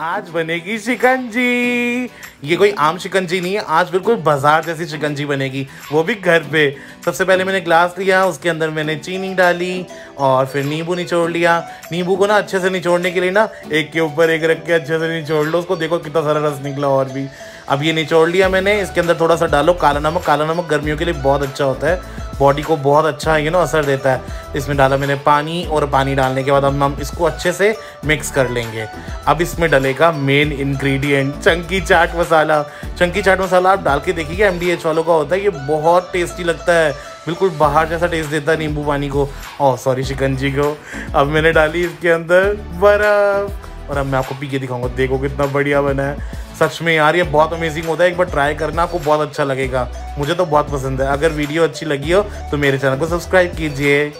आज बनेगी शिकंजी। ये कोई आम शिकंजी नहीं है, आज बिल्कुल बाज़ार जैसी शिकंजी बनेगी। वो भी घर पे। सबसे पहले मैंने ग्लास लिया, उसके अंदर मैंने चीनी डाली और फिर नींबू निचोड़ लिया। नींबू को ना अच्छे से निचोड़ने के लिए ना एक के ऊपर एक रख के अच्छे से निचोड़ लो, उसको देखो कितना सारा रस निकला और भी। अब ये निचोड़ लिया मैंने, इसके अंदर थोड़ा सा डालो, काला नमक। काला नमक गर्मियों के लिए बहुत अच्छा होता है। बॉडी को बहुत अच्छा यू नो असर देता है। इसमें डाला मैंने पानी और पानी डालने के बाद अब हम इसको अच्छे से मिक्स कर लेंगे। अब इसमें डलेगा main ingredient chunky chaat masala chunky chaat masala आप डाल के देखिए एम डी वालों का होता है, ये बहुत टेस्टी लगता है। बिल्कुल बाहर जैसा टेस्ट देता है नींबू पानी को। ओह सॉरी शिकंजी को। अब मैंने डाली इसके अंदर बर्फ़। और अब मैं आपको पी के दिखाऊँगा, देखो कितना बढ़िया बना है। सच में यार, ये बहुत अमेजिंग होता है। एक बार ट्राई करना, आपको बहुत अच्छा लगेगा। मुझे तो बहुत पसंद है। अगर वीडियो अच्छी लगी हो तो मेरे चैनल को सब्सक्राइब कीजिए।